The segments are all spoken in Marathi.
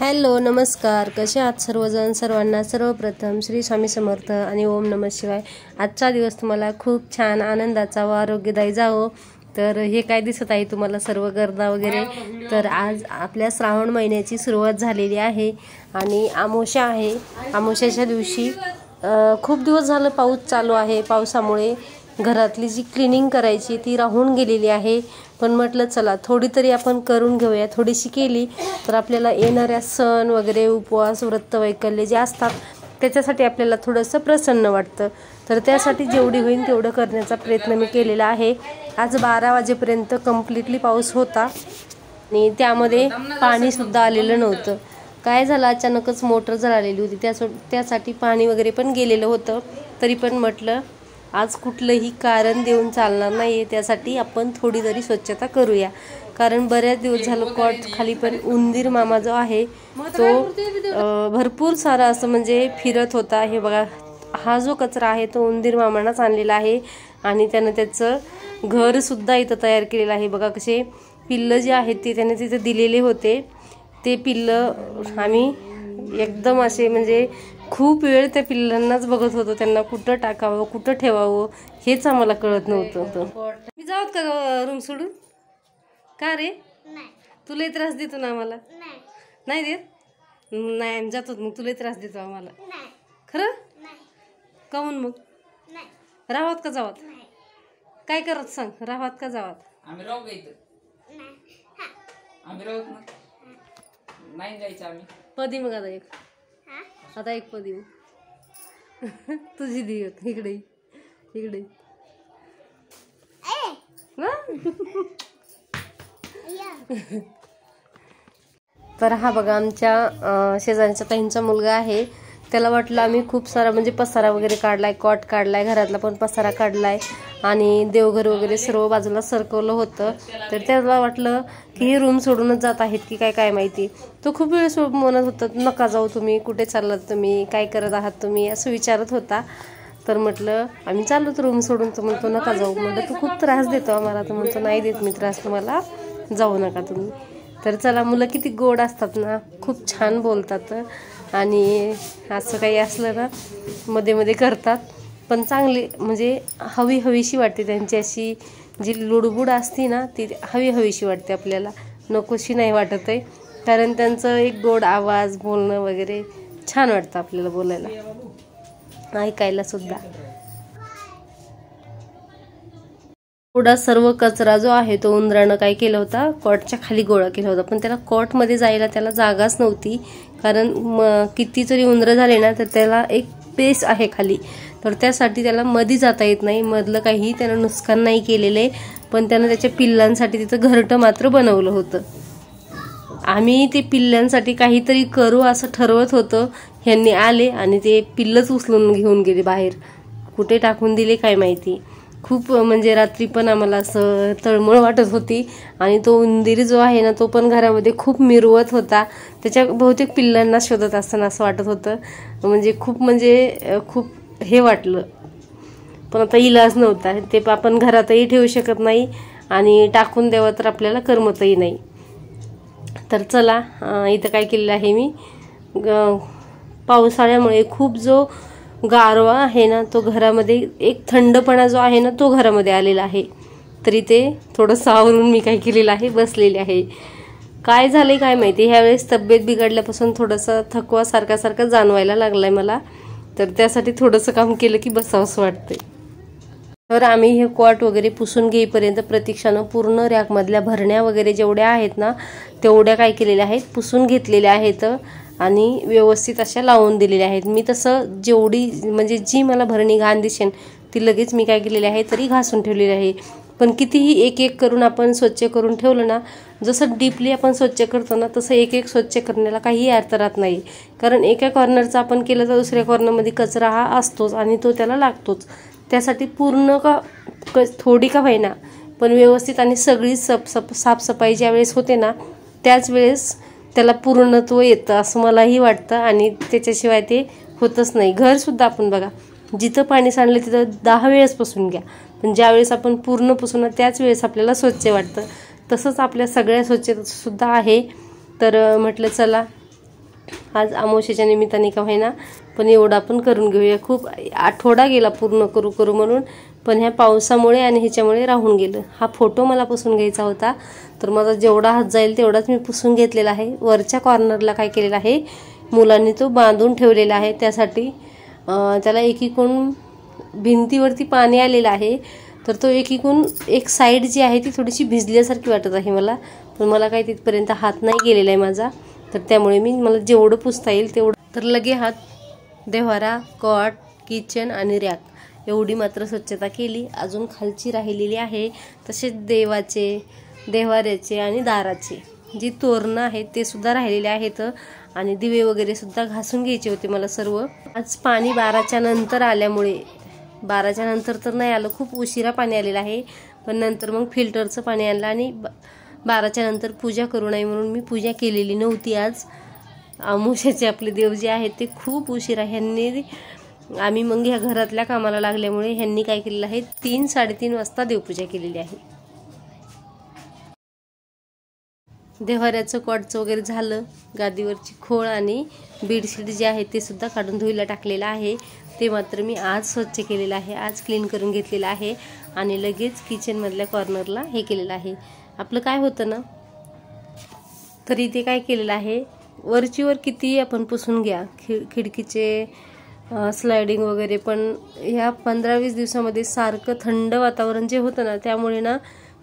हॅलो नमस्कार. कसे आहात सर्वजण? सर्वांना सर्वप्रथम श्री स्वामी समर्थ आणि ओम नम शिवाय. आजचा दिवस तुम्हाला खूप छान आनंदाचा व आरोग्यदायी जावो. तर हे काय दिसत आहे तुम्हाला? सर्व गर्दा वगैरे? तर आज आपल्या श्रावण महिन्याची सुरुवात झालेली आहे आणि आमोशा आहे. आमोशाच्या दिवशी खूप दिवस झालं पाऊस चालू आहे. पावसामुळे घरातली जी क्लिनिंग करायची ती राहून गेलेली आहे. पण म्हटलं चला थोडी तरी आपण करून घेऊया. थोडीशी केली तर आपल्याला येणाऱ्या सण वगैरे उपवास व्रत वैकल्य जे असतात त्याच्यासाठी आपल्याला थोडंसं प्रसन्न वाटतं. तर त्यासाठी जेवढी होईल तेवढं करण्याचा प्रयत्न मी केलेला आहे. आज बारा वाजेपर्यंत कम्प्लिटली पाऊस होता. आणि त्यामध्ये पाणीसुद्धा आलेलं नव्हतं. काय झालं अचानकच मोटर जळालेली होती. त्या त्यासाठी पाणी वगैरे पण गेलेलं होतं. तरी पण म्हटलं आज कुठलंही कारण देऊन चालणार नाही आहे त्यासाठी आपण थोडी तरी स्वच्छता करूया. कारण बऱ्याच दिवस झालं कॉट खाली पण उंदीर मामा जो आहे तो भरपूर सारा असं म्हणजे फिरत होता. हे बघा हा जो कचरा आहे तो उंदीर मामानाच आणलेला आहे. आणि त्यानं त्याचं घरसुद्धा इथं तयार केलेलं आहे. बघा कसे पिल्लं जे आहेत ते त्याने तिथे दिलेले होते. ते पिल्लं आम्ही एकदम असे म्हणजे खूप वेळ त्या पिल्लांनाच बघत होतो. त्यांना कुठं टाकावं कुठं ठेवावं हेच आम्हाला कळत नव्हतं मी जाऊत का रूम सोडून? का रे? तुला त्रास देतो ना आम्हाला? नाही. देत? नाही आम्ही जातो मग तुला त्रास देतो आम्हाला. खरं? काहून मग? राहावत का जावात? काय करत सांग? राहावत का जावात? आम्ही राहू का इथं? आम्ही राहूत ना नाही जायचं आम्ही. पदी मग आता एक. आता एक पदी मग तुझी दी इकडे इकडे तर हा बघा आमच्या शेजारच्या ताईंचा मुलगा आहे. त्याला वाटलं आम्ही खूप सारा म्हणजे पसारा वगैरे काढलाय कॉट काढलाय घरातला पण पसारा काढलाय आणि देवघर वगैरे सर्व बाजूला सरकवलं होतं. तर त्याला वाटलं की हे रूम सोडूनच जात आहेत की काय काय माहिती. तो खूप वेळ सो म्हणत होता नका जाऊ तुम्ही कुठे चाललात तुम्ही काय करत आहात तुम्ही? असं विचारत होता. तर म्हटलं आम्ही चाललो तर रूम सोडून. तर म्हणतो नका जाऊ. म्हटलं तू खूप त्रास देतो आम्हाला. तर म्हणतो नाही देत मी त्रास तुम्हाला जाऊ नका तुम्ही. तर चला मुलं किती गोड असतात ना खूप छान बोलतात. आणि असं काही असलं ना मध्ये मध्ये करतात. पण चांगली म्हणजे हवी हवीशी वाटते त्यांची अशी जी लुडबुड असती ना ती हवी हवीशी वाटते आपल्याला. नकोशी नाही वाटत आहे. कारण त्यांचं एक गोड आवाज बोलणं वगैरे छान वाटतं आपल्याला बोलायला. ऐकायला सुद्धा. थोडा सर्व कचरा जो आहे तो उंदरानं काय केला होता? कॉटच्या खाली गोळा केला होता. पण त्याला कॉटमध्ये जायला त्याला जागाच नव्हती. कारण किती जरी उंदरं झाले ना तर त्याला एक पेस आहे खाली. तर त्यासाठी त्याला मधी जाता येत नाही. मधलं काही त्यानं नुकसान नाही केलेलं. आहे पण त्यानं त्याच्या पिल्लांसाठी तिथं घरटं मात्र बनवलं होतं. आम्ही ते पिल्ल्यांसाठी काहीतरी करू असं ठरवत होतं. ह्यांनी आले आणि ते पिल्लच उचलून घेऊन गेले बाहेर. कुठे टाकून दिले काय माहिती. खूप म्हणजे रात्री पण आम्हाला असं तळमळ वाटत होती. आणि तो उंदीर जो आहे ना तो पण घरामध्ये खूप मिरवत होता. त्याच्या बहुतेक पिल्लांना शोधत असताना असं वाटत होतं. म्हणजे खूप म्हणजे खूप हे वाटलं. पण आता इलाज नव्हता. ते आपण घरातही ठेवू शकत नाही आणि टाकून द्यावं तर आपल्याला करमतही नाही. तर चला इथं काय केलेलं आहे मी. ग- पावसाळ्यामुळे खूप जो गारवा आहे ना तो घरामध्ये एक थंडपणा जो आहे ना तो घरामध्ये आलेला आहे. तरी ते थोडं सावरून मी काय केलेलं आहे बसलेले आहे. काय झालंय काय माहिती? ह्यावेळेस तब्येत बिघडल्यापासून थोडंसं थकवा सारखा सारखा जाणवायला लागलाय मला. तर त्यासाठी थोडंसं काम केलं की बसावंसं वाटतंय. तर आम्ही हे क्वाट वगैरे पुसून घेईपर्यंत प्रतीक्षानं पूर्ण रॅकमधल्या भरण्या वगैरे जेवढ्या आहेत ना तेवढ्या काय केलेल्या आहेत? पुसून घेतलेल्या आहेत. आणि व्यवस्थित अशा लावून दिलेल्या आहेत. मी तसं जेवढी म्हणजे जी मला भरणी घाण दिसेन ती लगेच मी काय केलेली आहे तरी घासून ठेवलेली आहे. पण कितीही एक एक करून आपण स्वच्छ करून ठेवलं ना जसं डीपली आपण स्वच्छ करतो ना तसं एक एक स्वच्छ करण्याला काहीही अर्थ राहत नाही. कारण एका कॉर्नरचा आपण केलं तर दुसऱ्या कॉर्नरमध्ये कचरा हा असतोच आणि तो त्याला लागतोच. त्यासाठी पूर्ण का क थोडी का होईना पण व्यवस्थित आणि सगळी सप सप साफसफाई ज्या वेळेस होते ना त्याच वेळेस त्याला पूर्णत्व येतं असं मलाही वाटतं आणि त्याच्याशिवाय ते होतच नाही. घरसुद्धा आपण बघा जिथं पाणी सांडलं तिथं दहा वेळेस पुसून घ्या. पण ज्यावेळेस आपण पूर्ण पुसून त्याच वेळेस आपल्याला स्वच्छ वाटतं. तसंच आपल्या सगळ्या स्वच्छतासुद्धा आहे. तर म्हटलं चला आज अमावश्याच्या निमित्ताने का होईना पण एवढा पण करून घेऊया. खूप आठवडा गेला पूर्ण करू करू म्हणून. पण ह्या पावसामुळे आणि ह्याच्यामुळे राहून गेलं. हा फोटो मला पुसून घ्यायचा होता. तर माझा जेवढा हात जाईल तेवढाच मी पुसून घेतलेला आहे. वरच्या कॉर्नरला काय केलेलं आहे मुलांनी तो बांधून ठेवलेला आहे. त्यासाठी त्याला एकीकडून भिंतीवरती पाणी आलेलं आहे. तर तो एकीकून एक साईड जी आहे ती थोडीशी भिजल्यासारखी वाटत आहे मला. पण मला काही तिथपर्यंत हात नाही गेलेला आहे माझा. तर त्यामुळे मी मला जेवढं पुसता येईल तेवढं. तर लगे हात देव्हारा कॉट किचन आणि रॅक. एवढी मात्र स्वच्छता केली. अजून खालची राहिलेली आहे. तसेच देवाचे देवाऱ्याचे आणि दाराचे. जी तोरणं आहेत ते सुद्धा राहिलेले आहेत आणि दिवे वगैरे सुद्धा घासून घ्यायचे होते मला सर्व. आज पाणी बाराच्या नंतर आल्यामुळे बाराच्या नंतर तर नाही आलं खूप उशिरा पाणी आलेलं आहे. पण नंतर मग फिल्टरचं पाणी आणलं आणि बाराच्या नंतर पूजा करू नये म्हणून मी पूजा केलेली नव्हती आज. अमुष्याचे आपले देव जे आहेत ते खूप उशिरा ह्यांनी आम्ही मग ह्या घरातल्या कामाला लागल्यामुळे ह्यांनी काय केलेलं आहे तीन साडेतीन वाजता देवपूजा केलेली आहे. देवाऱ्याचं कॉटचं वगैरे झालं गादीवरची खोळ आणि बेडशीट जे आहे ते सुद्धा काढून धुईला टाकलेलं आहे. ते मात्र मी आज स्वच्छ केलेलं आहे आज क्लीन करून घेतलेलं आहे आणि लगेच किचनमधल्या कॉर्नरला हे केलेलं आहे. आपलं काय होतं ना तरी ते काय केलेलं आहे वरचीवर किती आपण पुसून घ्या खिड खिडकीचे स्लायडिंग वगैरे पण ह्या पंधरा वीस दिवसामध्ये सारखं थंड वातावरण जे होतं ना त्यामुळे ना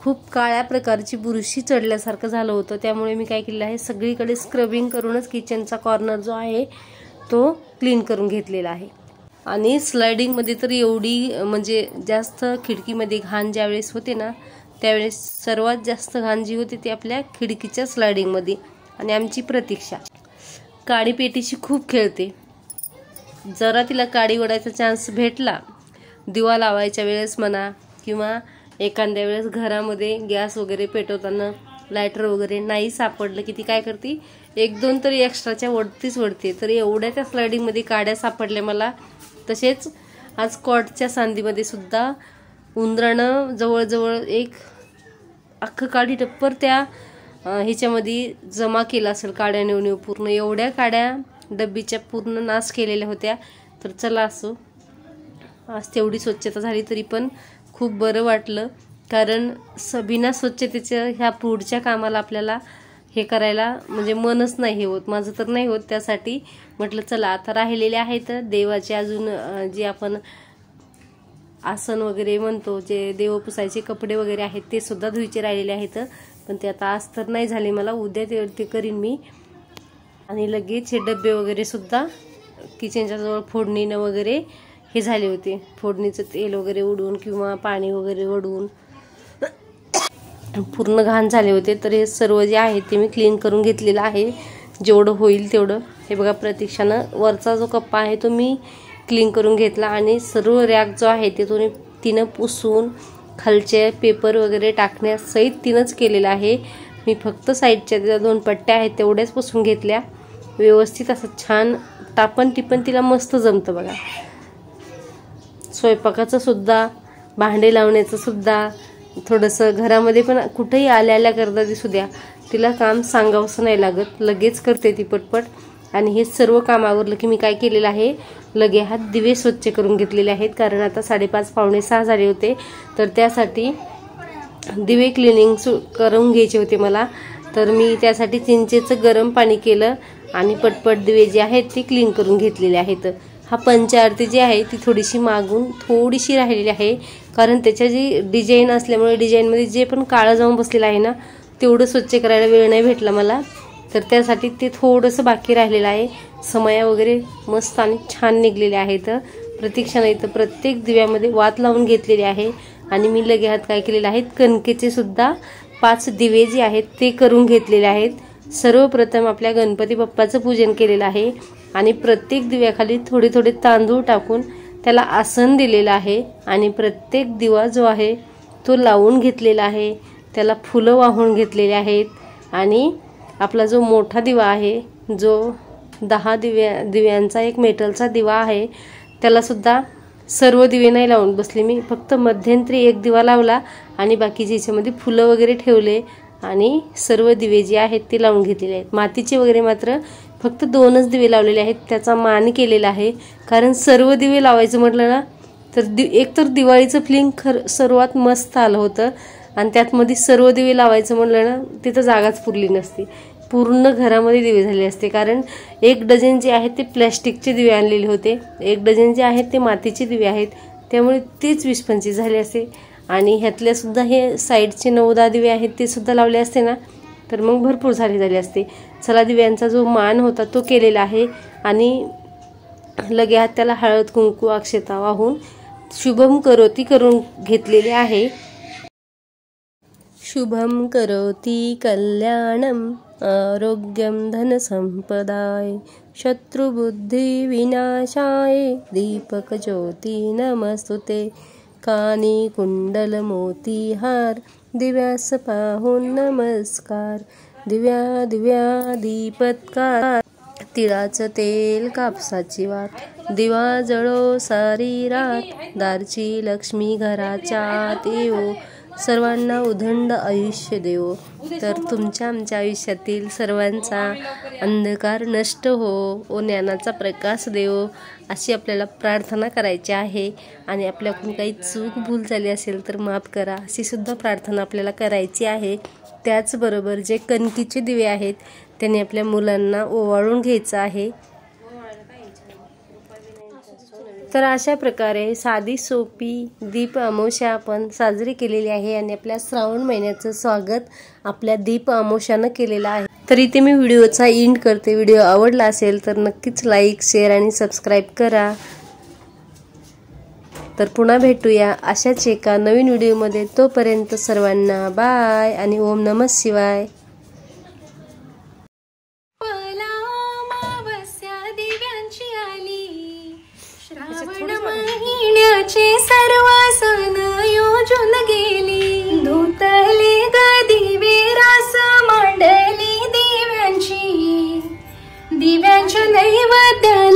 खूप काळ्या प्रकारची बुरशी चढल्यासारखं झालं होतं. त्यामुळे मी काय केलेलं आहे सगळीकडे स्क्रबिंग करूनच किचनचा कॉर्नर जो आहे तो क्लीन करून घेतलेला आहे. आणि स्लायडिंगमध्ये तर एवढी म्हणजे जास्त खिडकीमध्ये घाण ज्यावेळेस होते ना त्यावेळेस सर्वात जास्त घाण जी होती ती आपल्या खिडकीच्या स्लायडिंगमध्ये आणि आमची प्रतीक्षा. काळीपेटीशी खूप खेळते. जरा तिला काडी ओढायचा चान्स भेटला. दिवा लावायच्या वेळेस म्हणा किंवा एखाद्या वेळेस घरामध्ये गॅस वगैरे पेटवताना लायटर वगैरे नाही सापडलं की ती काय करते? एक दोन तरी एक्स्ट्राच्या वडतीच वडते तर एवढ्या त्या स्लायडिंगमध्ये काड्या सापडल्या मला. तसेच आज कॉटच्या सांदीमध्ये सुद्धा उंदरानं जवळजवळ एक अख्खं काडी टप्पर त्या ह्याच्यामध्ये जमा केला असेल काड्या नेऊन पूर्ण. एवढ्या काड्या डब्बीच्या पूर्ण नाश केलेल्या होत्या. तर चला असो. आज तेवढी स्वच्छता झाली तरी पण खूप बरं वाटलं. कारण स बिना स्वच्छतेच्या ह्या पुढच्या कामाला आपल्याला हे करायला म्हणजे मनच नाही हे होत. माझं तर नाही होत त्यासाठी. म्हटलं चला आता राहिलेले आहेत देवाचे अजून जे आपण आसन वगैरे म्हणतो जे देव पुसायचे कपडे वगैरे आहेत ते सुद्धा धुईचे राहिलेले आहेत. पण ते आता आज तर नाही झाले. मला उद्या ते ते करीन मी. आणि लगेच हे डबे वगैरे सुद्धा किचनच्या जवळ फोडणीनं वगैरे हे झाले होते. फोडणीचं तेल वगैरे उडवून किंवा पाणी वगैरे ओढून पूर्ण घाण झाले होते. तर हे सर्व जे आहे ते मी क्लीन करून घेतलेलं आहे. जेवढं होईल तेवढं. हे बघा प्रतीक्षानं वरचा जो कप्पा आहे तो मी क्लीन करून घेतला आणि सर्व रॅक जो आहे ते तो तिनं पुसून खालचे पेपर वगैरे टाकण्यासहित तिनंच केलेलं आहे. मी फक्त साईडच्या त्या दोन पट्ट्या आहेत तेवढ्याच पुसून घेतल्या. व्यवस्थित असं छान टापण टिपण तिला मस्त जमतं बघा. स्वयंपाकाचं सुद्धा भांडे लावण्याचं सुद्धा थोडंसं घरामध्ये पण कुठेही आल्या आल्या करता दिसू द्या. तिला काम सांगावंसं नाही लागत. लगेच करते ती पटपट. आणि हे सर्व काम आवरलं की मी काय केलेलं आहे? लगे हात दिवे स्वच्छ करून घेतलेले आहेत. कारण आता साडेपाच पावणे सहा झाले होते. तर त्यासाठी दिवे क्लिनिंग सु करून घ्यायचे होते मला. तर मी त्यासाठी चिंचेचं गरम पाणी केलं आणि पटपट दिवे जे आहेत ते क्लीन करून घेतलेले आहेत. हा पंचारती जी आहे ती थोडीशी मागून थोडीशी राहिलेली आहे. कारण त्याच्या जी डिझाईन असल्यामुळे डिझाईनमध्ये जे पण काळं जाऊन बसलेलं आहे ना तेवढं स्वच्छ करायला वेळ नाही भेटला मला. तर त्यासाठी ते थोडंसं बाकी राहिलेलं आहे. समया वगैरे मस्त आणि छान निघलेले आहेत. प्रतीक्षाने इथं प्रत्येक दिव्यामध्ये वात लावून घेतलेली आहे. आणि मी लगे हात काय केलेले आहेत? कणकेचे सुद्धा पाच दिवे जे आहेत ते करून घेतलेले आहेत. सर्वप्रथम आपल्या गणपती बाप्पाचं पूजन केलेलं आहे आणि प्रत्येक दिव्याखाली थोडे थोडे तांदूळ टाकून त्याला आसन दिलेलं आहे आणि प्रत्येक दिवा जो आहे तो लावून घेतलेला आहे. त्याला फुलं वाहून घेतलेले आहेत आणि आपला जो मोठा दिवा आहे जो दहा दिव्या दिव्यांचा एक मेटलचा दिवा आहे त्यालासुद्धा सर्व दिवे नाही लावून बसले मी. फक्त मध्यंतरी एक दिवा लावला आणि बाकीचे याच्यामध्ये फुलं वगैरे ठेवले आणि सर्व दिवे जे आहेत ते लावून घेतलेले आहेत. मातीचे वगैरे मात्र फक्त दोनच दिवे लावलेले आहेत त्याचा मान केलेला आहे. कारण सर्व दिवे लावायचं म्हटलं ना तर दि एक तर दिवाळीचं फिलिंग खर सर्वात मस्त आलं होतं. आणि त्यातमध्ये सर्व दिवे लावायचं म्हटलं ना तिथं जागाच पुरली नसती. पूर्ण घरामध्ये दिवे झाले असते. कारण एक डझन जे आहेत ते प्लॅस्टिकचे दिवे आणलेले होते. एक डझन जे आहेत ते मातीचे दिवे आहेत. त्यामुळे तेच वीस पंचवीस झाले असते. आणि ह्यातल्यासुद्धा हे साईडचे नऊ दहा दिवे आहेत ते सुद्धा लावले असते ना? तर मग भरपूर झाले झाले असते. चला दिव्यांचा जो मान होता तो केलेला आहे. आणि लगे हात त्याला हळद कुंकू अक्षता वाहून शुभम करोती करून घेतलेले आहे. शुभम करोती कल्याणम. आरोग्यम धनसंपदाय शत्रुबुद्धी विनाशाय दीपक ज्योती नमस्तुते कानी कुंडल मोतीहार दिव्यास पाहून नमस्कार दिव्या दिव्या दीपत्कार तिळाचं तेल कापसाची वात दिवा जळो सारी रात दारची लक्ष्मी घराच्या आत येऊ सर्वांना उदंड आयुष्य देवो. तर तुमच्या आमच्या आयुष्यातील सर्वांचा अंधकार नष्ट हो ओ ज्ञानाचा प्रकाश देवो अशी आपल्याला प्रार्थना करायची आहे. आणि आपल्याकडून काही चूक भूल झाली असेल तर माफ करा अशी सुद्धा प्रार्थना आपल्याला करायची आहे. त्याचबरोबर जे कणकीचे दिवे आहेत त्यांनी आपल्या मुलांना ओवाळून घ्यायचं आहे. तर अशा प्रकारे साधी सोपी दीप अमावस्या आपण साजरी केलेली आहे आणि आपल्या श्रावण महिन्याचं स्वागत आपल्या दीप अमावस्यानं केलेलं आहे. तर इथे मी व्हिडिओचा एंड करते. व्हिडिओ आवडला असेल तर नक्कीच लाईक शेअर आणि सबस्क्राईब करा. तर पुन्हा भेटूया अशाच एका नवीन व्हिडिओमध्ये. तोपर्यंत सर्वांना बाय आणि ओम नमः शिवाय. श्रावण महिन्याचे सर्व योजून गेली. धुतले ग रास मांडली दिव्यांची. दिव्यांच्या नैवेद्याला